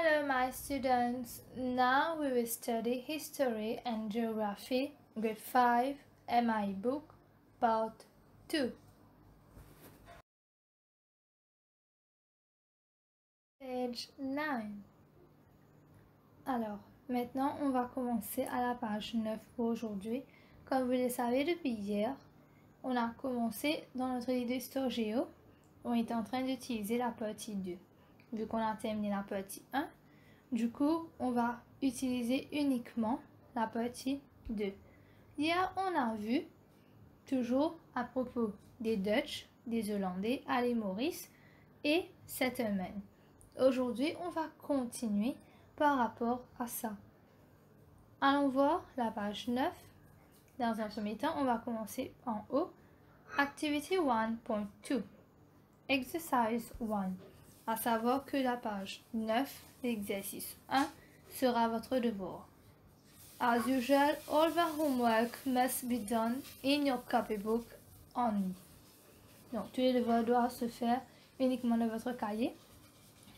Hello, my students. Now we will study History and Geography, Grade 5, MI Book, Part 2. Page 9. Alors, maintenant, on va commencer à la page 9 pour aujourd'hui. Comme vous le savez depuis hier, on a commencé dans notre livre d'histoire géo. On est en train d'utiliser la partie 2 vu qu'on a terminé la partie 1. Du coup, on va utiliser uniquement la partie 2. Hier, on a vu, toujours à propos des Dutch, des Hollandais, à Maurice et Settlement. Aujourd'hui, on va continuer par rapport à ça. Allons voir la page 9. Dans un premier temps, on va commencer en haut. Activity 1.2. Exercise 1 à savoir que la page 9, l'exercice 1, sera votre devoir. As usual, all the homework must be done in your copybook only. Donc, tous les devoirs doivent se faire uniquement dans votre cahier.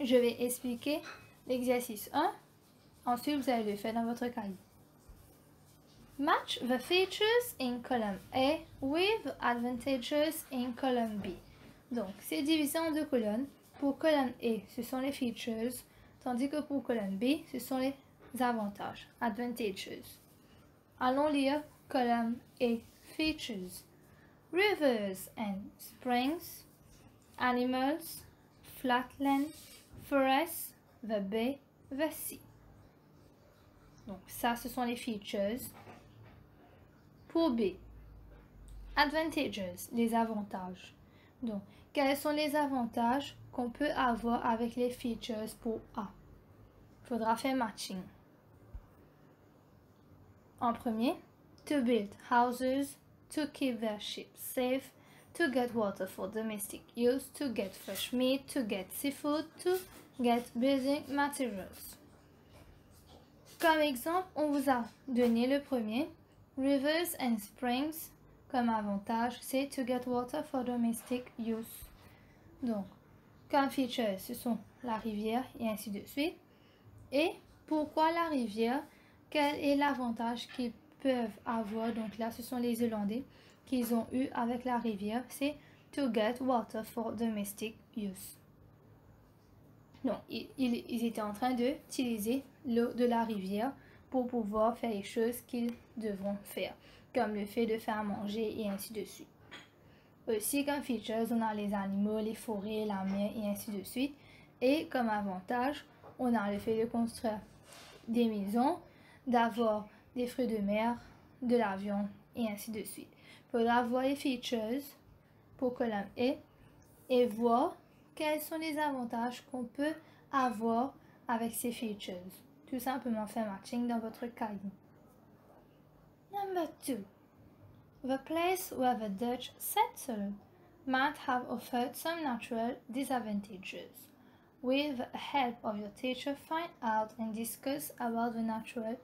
Je vais expliquer l'exercice 1. Ensuite, vous allez le faire dans votre cahier. Match the features in column A with advantages in column B. Donc, c'est divisé en deux colonnes. Pour colonne A, ce sont les features, tandis que pour colonne B, ce sont les avantages, advantages. Allons lire colonne A, features. Rivers and springs, animals, flatland, forests, the bay, the sea. Donc ça, ce sont les features. Pour B, advantages, les avantages. Donc, quels sont les avantages? Qu'on peut avoir avec les features pour A. Il faudra faire matching. En premier, to build houses, to keep their ships safe, to get water for domestic use, to get fresh meat, to get seafood, to get building materials. Comme exemple, on vous a donné le premier, rivers and springs, comme avantage, c'est to get water for domestic use. Donc, comme feature, ce sont la rivière et ainsi de suite. Et pourquoi la rivière? Quel est l'avantage qu'ils peuvent avoir? Donc là, ce sont les Hollandais qu'ils ont eu avec la rivière. C'est to get water for domestic use. Donc, ils, ils étaient en train d'utiliser l'eau de la rivière pour pouvoir faire les choses qu'ils devront faire, comme le fait de faire manger et ainsi de suite. Aussi, comme features, on a les animaux, les forêts, la mer et ainsi de suite. Et comme avantage, on a le fait de construire des maisons, d'avoir des fruits de mer, de l'avion et ainsi de suite. Pour avoir les features pour colonne E et voir quels sont les avantages qu'on peut avoir avec ces features. Tout simplement faire matching dans votre cahier. Number 2. The place where the Dutch settled might have offered some natural disadvantages. With the help of your teacher, find out and discuss about the natural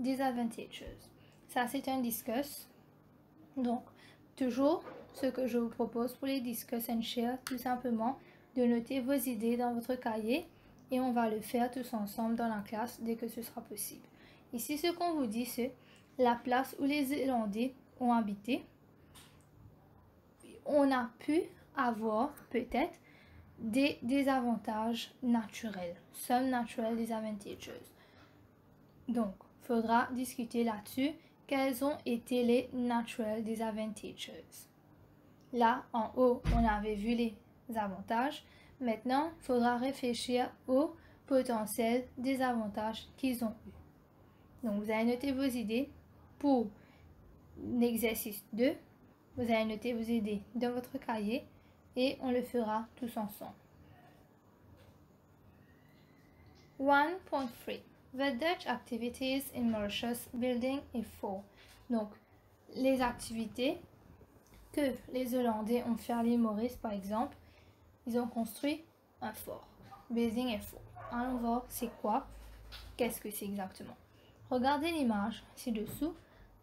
disadvantages. Ça, c'est un discuss. Donc, toujours, ce que je vous propose pour les discuss and share, tout simplement, de noter vos idées dans votre cahier et on va le faire tous ensemble dans la classe dès que ce sera possible. Ici, ce qu'on vous dit, c'est la place où les Irlandais ont habité, on a pu avoir peut-être des désavantages naturels, some natural disadvantages. Donc, faudra discuter là-dessus quels ont été les natural disadvantages. Là, en haut, on avait vu les avantages. Maintenant, il faudra réfléchir aux potentiels désavantages qu'ils ont eu. Donc, vous allez noter vos idées pour l'exercice 2, vous allez noter vos idées dans votre cahier et on le fera tous ensemble. 1.3 The Dutch activities in Mauritius building a fort. Donc, les activités que les Hollandais ont fait à l'île Maurice, par exemple, ils ont construit un fort. Building a fort. Allons voir c'est quoi, qu'est-ce que c'est exactement. Regardez l'image ci-dessous.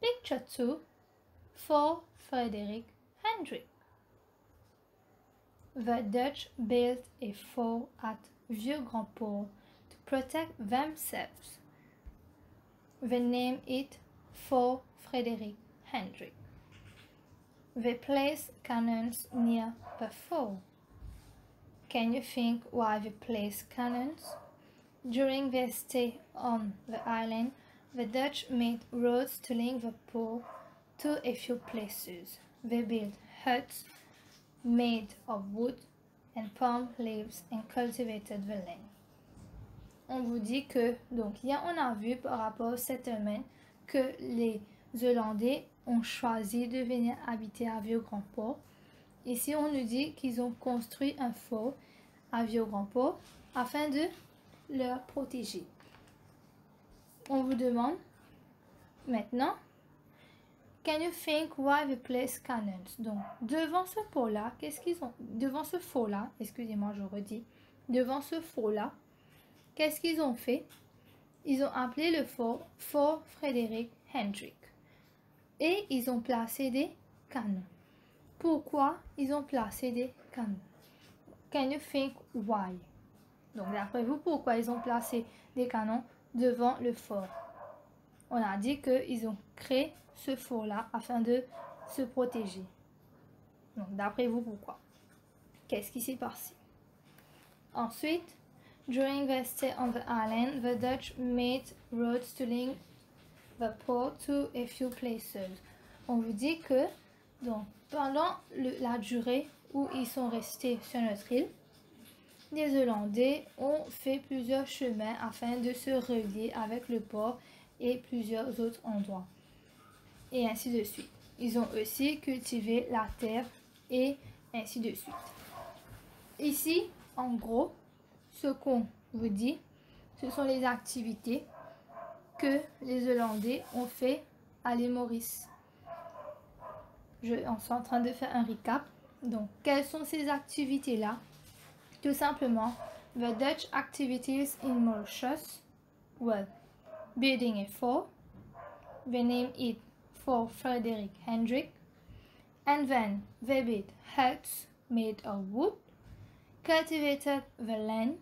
Picture 2 for Frederick Hendrik. The Dutch built a fort at Vieux Grand Port to protect themselves. They name it for Frederick Hendrik. They place cannons near the fort. Can you think why they place cannons? During their stay on the island, the Dutch made roads to link the poor to a few places. They built huts made of wood and palm leaves and cultivated the land. On vous dit que, donc, on a vu par rapport au settlement que les Hollandais ont choisi de venir habiter à Vieux-Grand-Port. Ici, on nous dit qu'ils ont construit un fort à Vieux-Grand-Port afin de leur protéger. On vous demande maintenant, can you think why the place cannons? Donc, devant ce fort-là, qu'est-ce qu'ils ont? Devant ce fort-là, excusez-moi, je redis, devant ce fort-là, qu'est-ce qu'ils ont fait? Ils ont appelé le fort Fort Frédéric Hendrik et ils ont placé des canons. Pourquoi ils ont placé des canons? Can you think why? Donc, d'après vous, pourquoi ils ont placé des canons? Devant le fort? On a dit qu'ils ont créé ce fort-là afin de se protéger. Donc, d'après vous, pourquoi? Qu'est-ce qui s'est passé? Ensuite, during their stay on the island, the Dutch made roads to link the port to a few places. On vous dit que donc, pendant le- la durée où ils sont restés sur notre île, les Hollandais ont fait plusieurs chemins afin de se relier avec le port et plusieurs autres endroits. Et ainsi de suite. Ils ont aussi cultivé la terre et ainsi de suite. Ici, en gros, ce qu'on vous dit, ce sont les activités que les Hollandais ont fait à l'île Maurice. Je on est en train de faire un recap. Donc, quelles sont ces activités-là? Tout simplement, the Dutch activities in Mauritius were building a fort. They named it Fort Frederick Hendrik. And then they built huts made of wood, cultivated the land,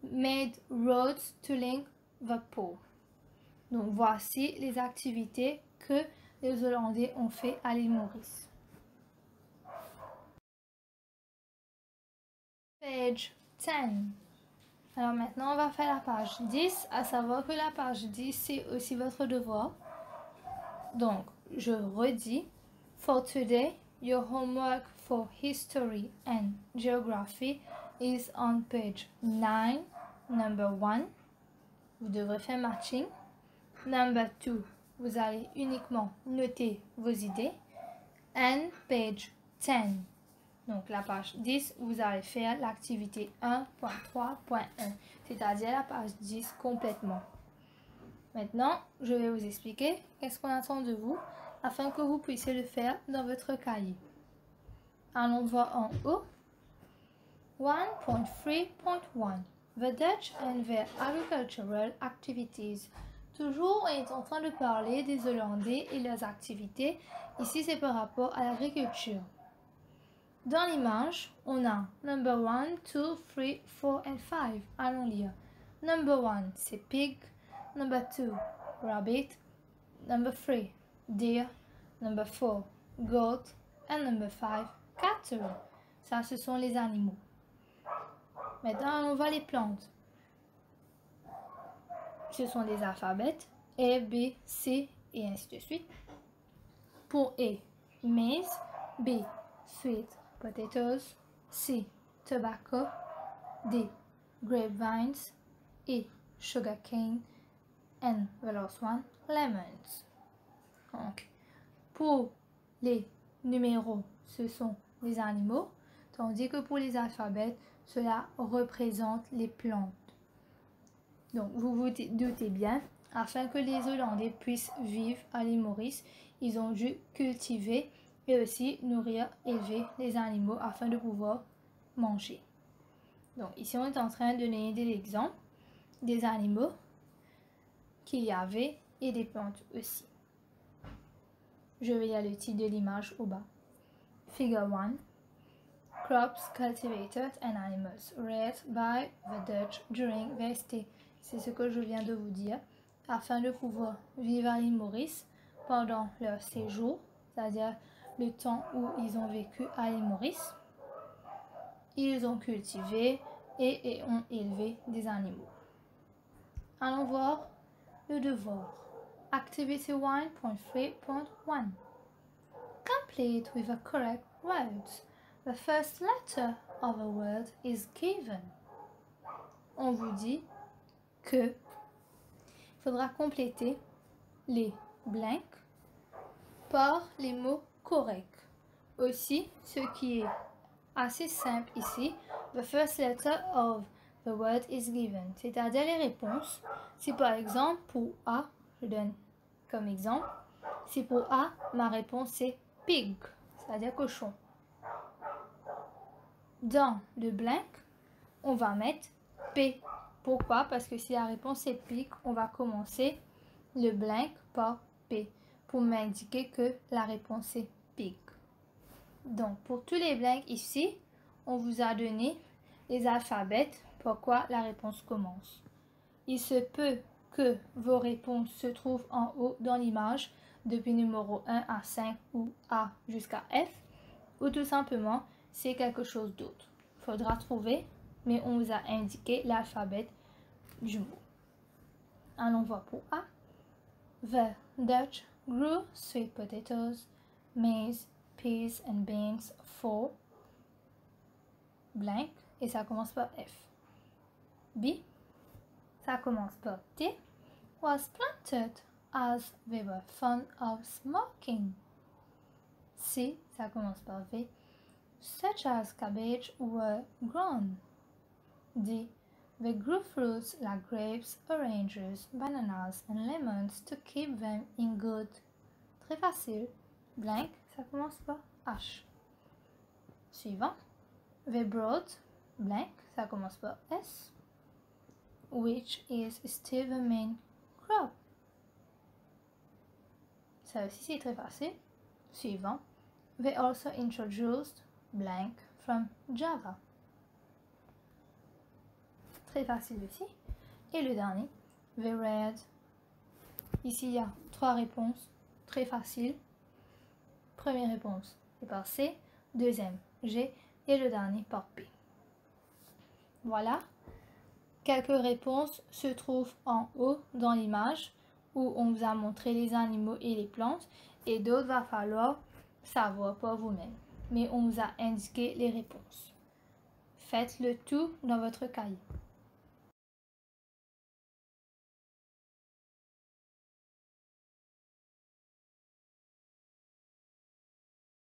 made roads to link the poor. Donc voici les activités que les Hollandais ont fait à l'île Maurice. Page 10. Alors maintenant, on va faire la page 10, à savoir que la page 10, c'est aussi votre devoir. Donc, je redis. For today, your homework for history and geography is on page 9, number 1. Vous devrez faire matching. Number 2, vous allez uniquement noter vos idées. And page 10. Donc la page 10, vous allez faire l'activité 1.3.1, c'est-à-dire la page 10 complètement. Maintenant, je vais vous expliquer qu'est-ce qu'on attend de vous afin que vous puissiez le faire dans votre cahier. Allons voir en haut. 1.3.1 The Dutch and their agricultural activities. Toujours, on est en train de parler des Hollandais et leurs activités. Ici, c'est par rapport à l'agriculture. Dans l'image, on a number 1, 2, 3, 4 and 5. Allons lire. Number 1, c'est pig. Number 2, rabbit. Number 3, deer. Number 4, goat. And number 5, cattle. Ça, ce sont les animaux. Maintenant, on va les plantes. Ce sont des alphabets A, B, C et ainsi de suite. Pour A, maize. B, sweet potatoes. C, tobacco. D, grapevines. E, sugarcane. And the last one, lemons. Donc, pour les numéros, ce sont les animaux, tandis que pour les alphabets, cela représente les plantes. Donc, vous vous doutez bien, afin que les Hollandais puissent vivre à l'île Maurice, ils ont dû cultiver et aussi nourrir, élever les animaux afin de pouvoir manger. Donc, ici, on est en train de donner des exemples des animaux qu'il y avait et des plantes aussi. Je vais lire le titre de l'image au bas. Figure 1. Crops cultivated and animals raised by the Dutch during their stay c'est ce que je viens de vous dire, afin de pouvoir vivre à l'île Maurice pendant leur séjour, c'est-à-dire le temps où ils ont vécu à l'île Maurice. Ils ont cultivé et, ont élevé des animaux. Allons voir le devoir. Activity 1.3.1 Complete with the correct words. The first letter of a word is given. On vous dit que faudra compléter les blanks par les mots corrects. Aussi, ce qui est assez simple ici, the first letter of the word is given, c'est-à-dire les réponses. Si par exemple pour A, je donne comme exemple, si pour A, ma réponse est pig, c'est-à-dire cochon. Dans le blank, on va mettre P. Pourquoi? Parce que si la réponse est pig, on va commencer le blank par P pour m'indiquer que la réponse est Donc, pour tous les blanks ici, on vous a donné les alphabets pourquoi la réponse commence? Il se peut que vos réponses se trouvent en haut dans l'image depuis numéro 1 à 5 ou A jusqu'à F ou tout simplement c'est quelque chose d'autre. Faudra trouver, mais on vous a indiqué l'alphabet du mot. Allons voir pour A. The Dutch grew sweet potatoes, maize, peas and beans for blank et ça commence par F. B, ça commence par T, was planted as they were fond of smoking. C, ça commence par V, such as cabbage were grown. D, they grew fruits like grapes, oranges, bananas and lemons to keep them in good. Très facile. Blank, ça commence par H. Suivant. They brought blank, ça commence par S which is still the main crop. Ça aussi c'est très facile. Suivant. They also introduced blank from Java. Très facile aussi. Et le dernier. They read. Ici il y a trois réponses. Très facile. Première réponse est par C. Deuxième G. Et le dernier par P. Voilà. Quelques réponses se trouvent en haut dans l'image où on vous a montré les animaux et les plantes et d'autres va falloir savoir pour vous-même. Mais on vous a indiqué les réponses. Faites le tout dans votre cahier.